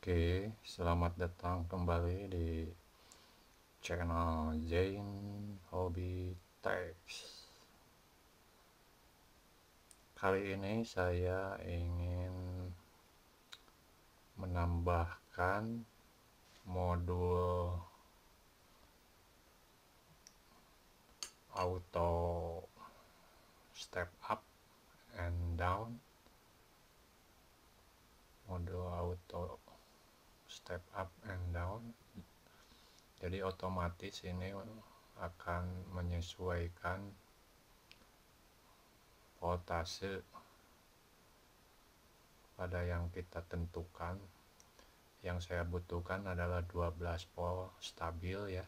Oke, selamat datang kembali di channel Jane Hobby Text. Kali ini saya ingin menambahkan modul auto step up and down modul auto step up and down. Jadi otomatis ini akan menyesuaikan voltase pada yang kita tentukan. Yang saya butuhkan adalah 12 volt stabil ya.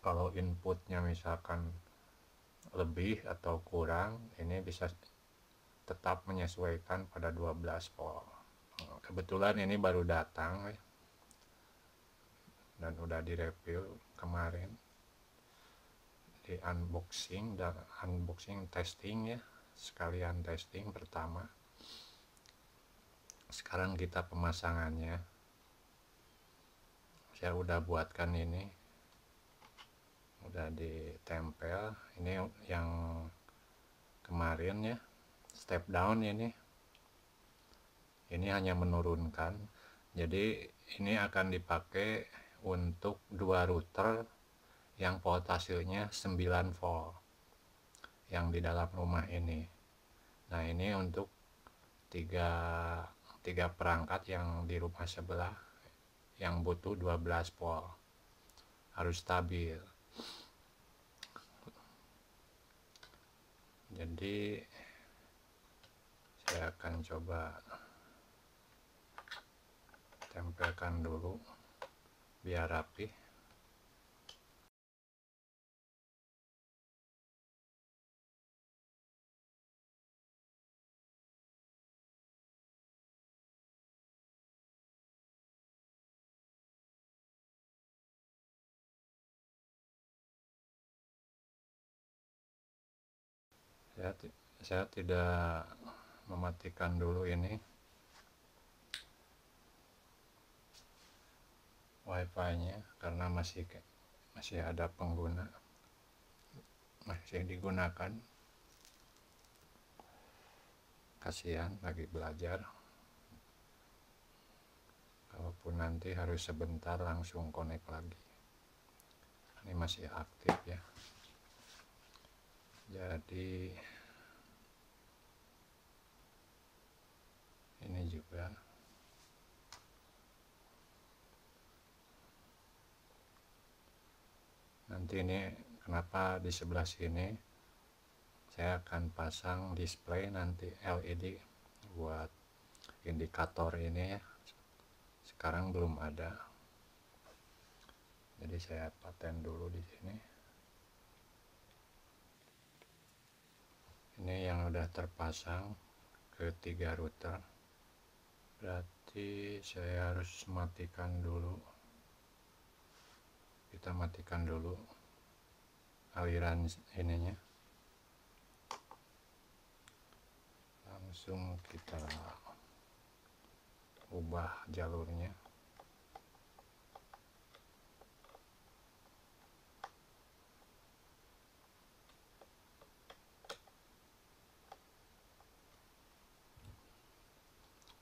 Kalau inputnya misalkan lebih atau kurang ini bisa tetap menyesuaikan pada 12 volt kebetulan ini baru datang ya. Dan udah direview kemarin. Di unboxing dan unboxing testing ya. Sekalian testing pertama. Sekarang kita pemasangannya. Saya udah buatkan ini. Udah ditempel. Ini yang kemarin ya. Step down ini ini hanya menurunkan. Jadi ini akan dipakai untuk dua router yang voltasenya 9 volt yang di dalam rumah ini. Nah ini untuk tiga, tiga perangkat yang di rumah sebelah yang butuh 12 volt. Harus stabil. Jadi saya akan coba tempelkan dulu biar rapi. Saya, saya tidak mematikan dulu ini wifi nya karena masih masih ada pengguna masih digunakan. Kasihan lagi belajar. Kalaupun nanti harus sebentar langsung connect lagi. Ini masih aktif ya. Jadi ini juga nanti ini kenapa di sebelah sini saya akan pasang display nanti LED buat indikator ini ya. Sekarang belum ada. Jadi saya paten dulu di sini. Ini yang udah terpasang ke tiga router. Berarti saya harus matikan dulu. Kita matikan dulu aliran ininya. Langsung kita ubah jalurnya.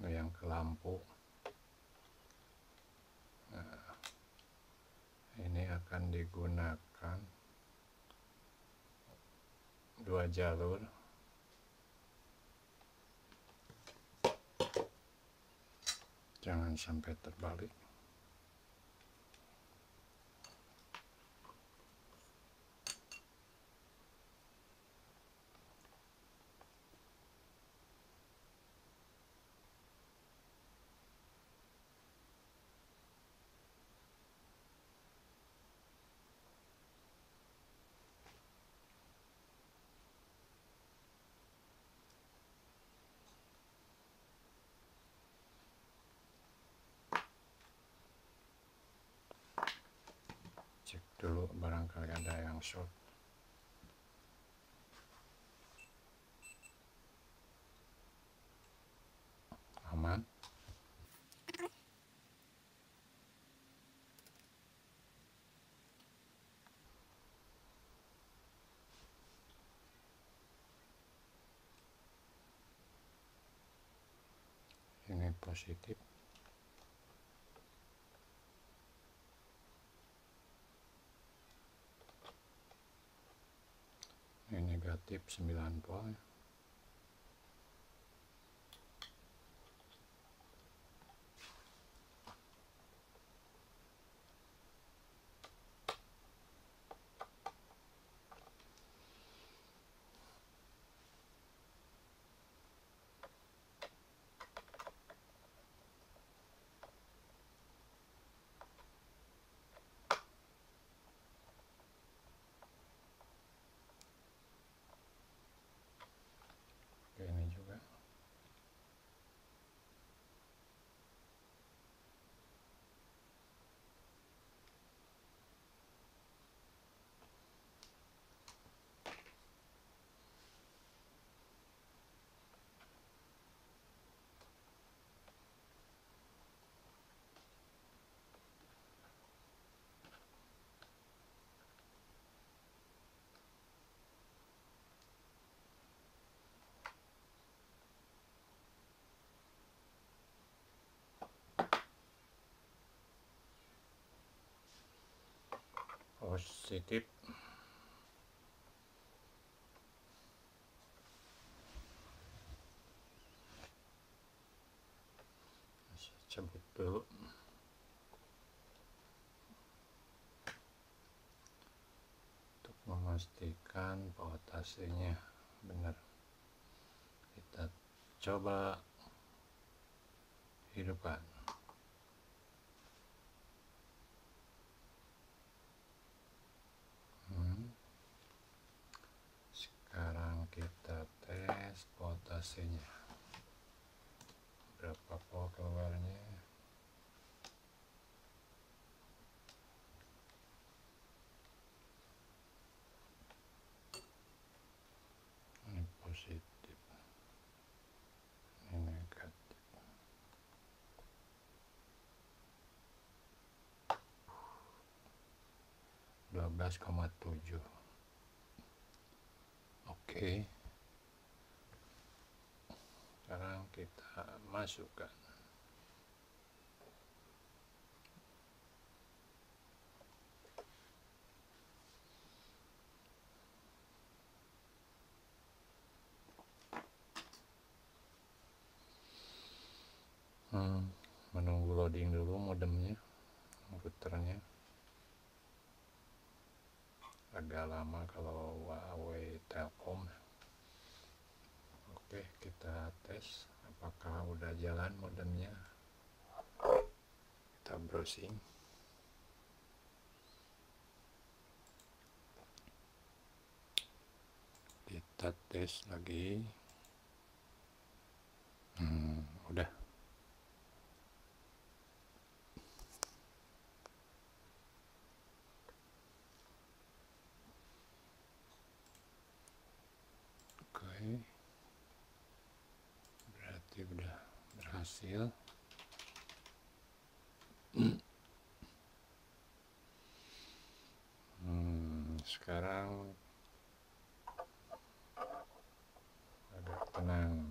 Yang ke lampu. Nah, ini akan digunakan dua jalur. Jangan sampai terbalik barangkali ada yang short aman ini positif negatif 9 volt Oke, ini juga positif. Cabut untuk memastikan voltasenya benar. Kita coba hidupkan Hmm. sekarang kita tes voltasenya berapa volt keluarnya ini positif. Ini negatif. Dua belas koma tujuh. Oke. sekarang kita masukkan. Hmm, menunggu loading dulu modemnya routernya. Agak lama kalau Huawei Telkom. Oke kita tes apakah udah jalan modemnya? Kita browsing. Kita tes lagi. Hmm, udah oke berarti udah berhasil hmm, sekarang agak tenang.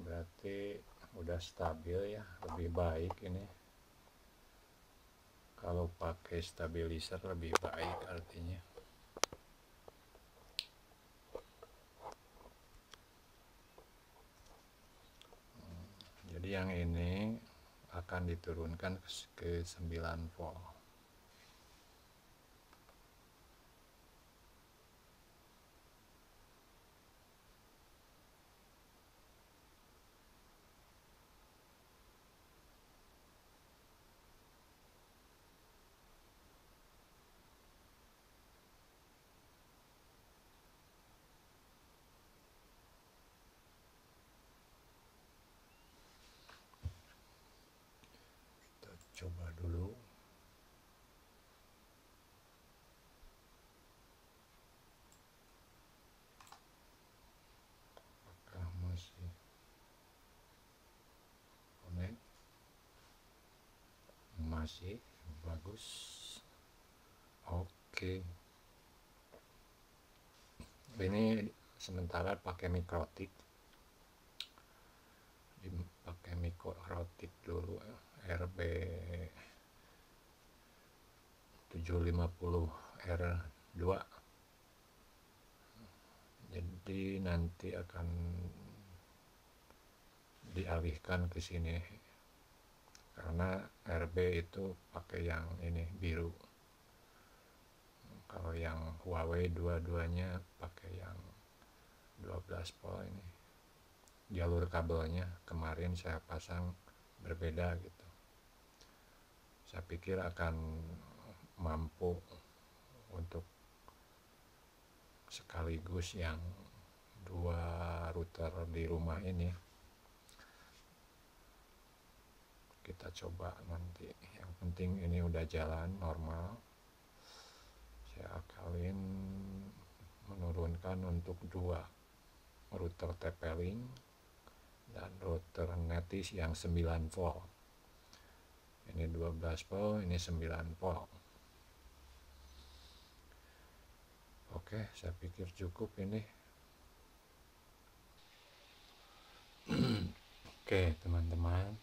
Berarti udah stabil ya lebih baik ini. Kalau pakai stabilizer lebih baik artinya jadi yang ini akan diturunkan ke 9 volt kita coba dulu. Apakah masih connect masih bagus. Oke. Ini sementara pakai mikrotik pakai mikrotik dulu RB 750 R2 jadi nanti akan dialihkan ke sini. Karena RB itu pakai yang ini biru. Kalau yang Huawei dua-duanya pakai yang 12 volt ini jalur kabelnya kemarin saya pasang berbeda gitu saya pikir akan mampu untuk sekaligus yang dua router di rumah ini. Kita coba nanti. Yang penting ini udah jalan normal. Saya akalin menurunkan untuk dua router TP-Link dan router netis yang 9 volt ini 12 volt ini 9 volt oke saya pikir cukup ini. Oke teman-teman.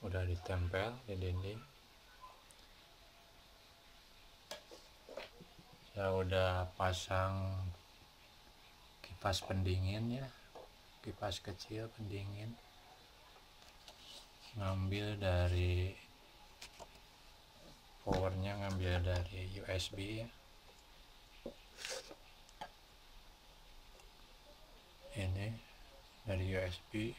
Udah ditempel di dinding. Saya udah pasang kipas pendingin ya. Kipas kecil pendingin ngambil dari powernya ngambil dari USB ini dari USB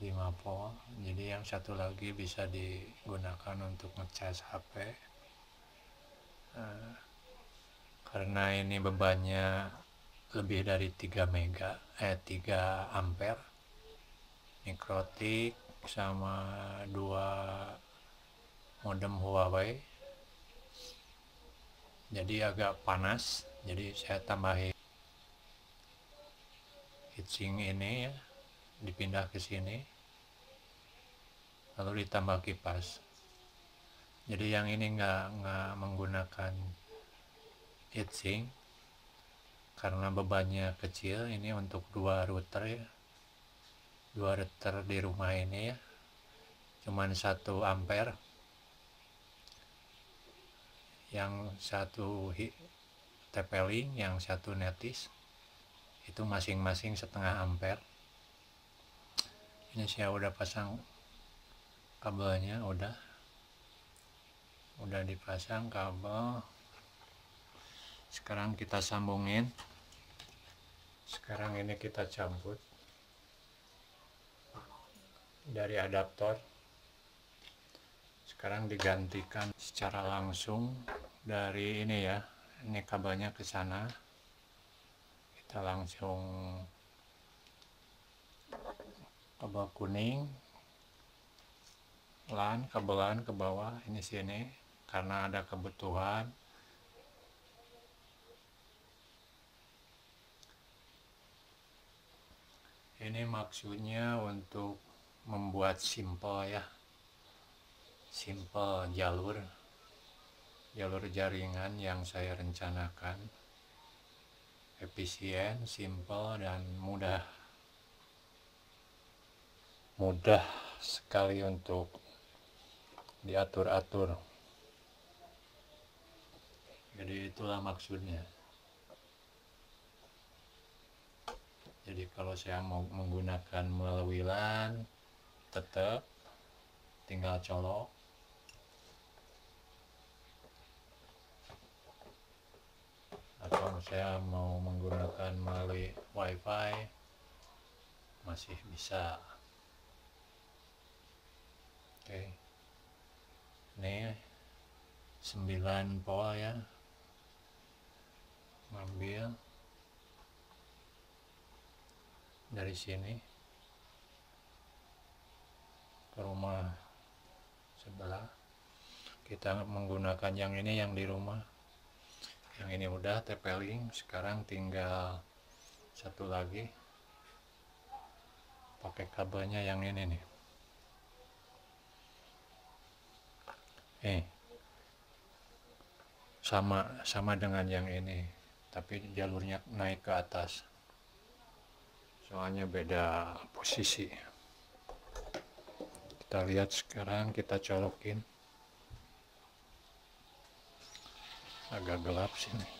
5 volt. Jadi yang satu lagi bisa digunakan untuk ngecas HP nah, karena ini bebannya lebih dari 3 mega eh 3 ampere mikrotik sama dua modem Huawei. Jadi agak panas jadi saya tambahin heatsink ini ya dipindah ke sini lalu ditambah kipas. Jadi yang ini nggak nggak menggunakan heatsink karena bebannya kecil ini untuk dua router ya dua router di rumah ini ya. Cuman satu ampere. Yang satu TP-Link yang satu netis. Itu masing-masing setengah ampere. Ini saya udah pasang kabelnya udah. Udah dipasang kabel. Sekarang kita sambungin. Sekarang ini kita cabut dari adaptor. Sekarang digantikan secara langsung dari ini ya ini kabelnya ke sana. Kita langsung kabel kuning LAN kabelan ke bawah ini sini karena ada kebutuhan. Ini maksudnya untuk membuat simple ya. Simple jalur jalur jaringan yang saya rencanakan. Efisien, simple dan mudah. Mudah sekali untuk diatur-atur. Jadi itulah maksudnya. Jadi kalau saya mau menggunakan melalui LAN tetap tinggal colok. Atau saya mau menggunakan melalui wifi masih bisa. Oke. Ini 9 volt ya. Ngambil. Dari sini ke rumah sebelah. Kita menggunakan yang ini yang di rumah. Yang ini udah TP-Link sekarang tinggal satu lagi. Pakai kabelnya yang ini nih. Eh sama sama dengan yang ini tapi jalurnya naik ke atas. Soalnya beda posisi kita lihat sekarang kita colokin. Agak gelap sini.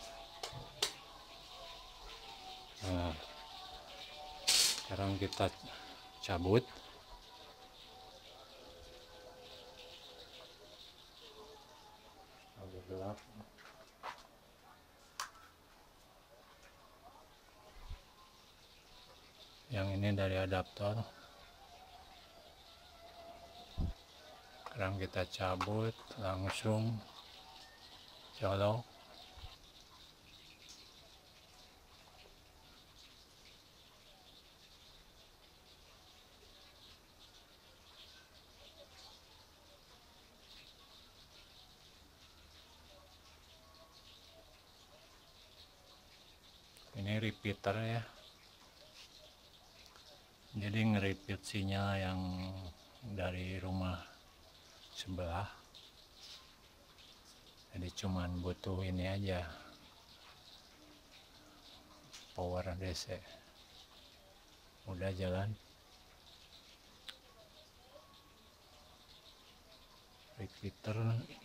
Nah sekarang kita cabut. Agak gelap. Yang ini dari adaptor sekarang kita cabut langsung. Colok. Ini repeater ya. Jadi nge-repeat sinyal yang dari rumah sebelah. Jadi cuman butuh ini aja. Power DC udah jalan. Repeater.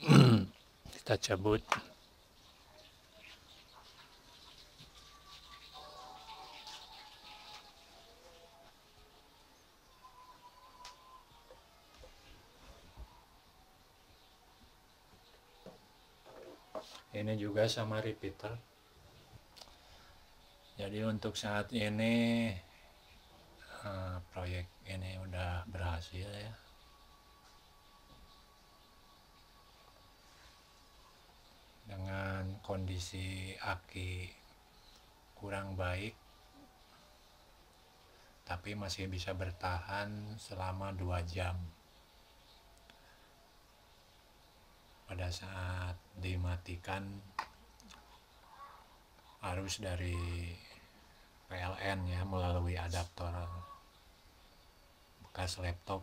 Kita cabut ini juga sama repeater. Jadi untuk saat ini uh, proyek ini udah berhasil ya. Dengan kondisi aki kurang baik tapi masih bisa bertahan selama dua jam pada saat dimatikan arus dari PLN ya melalui adaptor bekas laptop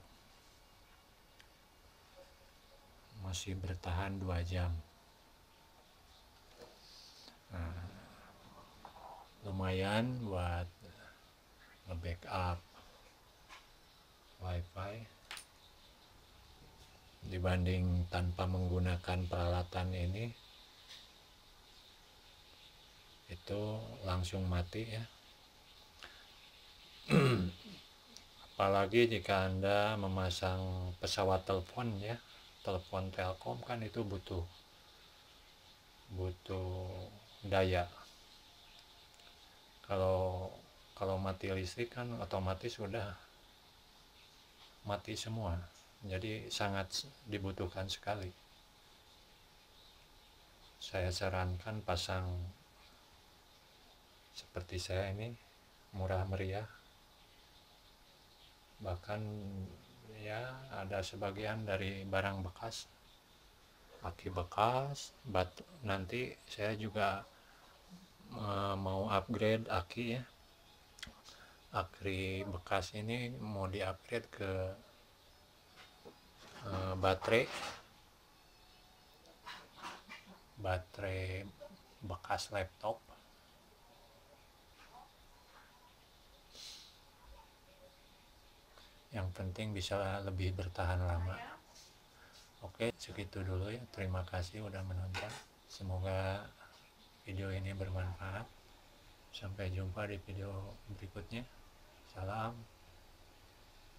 masih bertahan dua jam. Nah, lumayan buat nge-backup wifi dibanding tanpa menggunakan peralatan ini itu langsung mati ya. Apalagi jika anda memasang pesawat telepon ya. Telepon telkom kan itu butuh butuh daya. Kalau kalau mati listrik kan otomatis sudah mati semua jadi sangat dibutuhkan sekali. Saya sarankan pasang seperti saya ini murah meriah. Bahkan ya ada sebagian dari barang bekas. Aki bekas bat nanti saya juga mau upgrade aki ya. Aki bekas ini mau di upgrade ke uh, baterai. Baterai bekas laptop. Yang penting bisa lebih bertahan lama. Oke segitu dulu ya. Terima kasih udah menonton. Semoga video ini bermanfaat. Sampai jumpa di video berikutnya. Salam.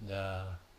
Dah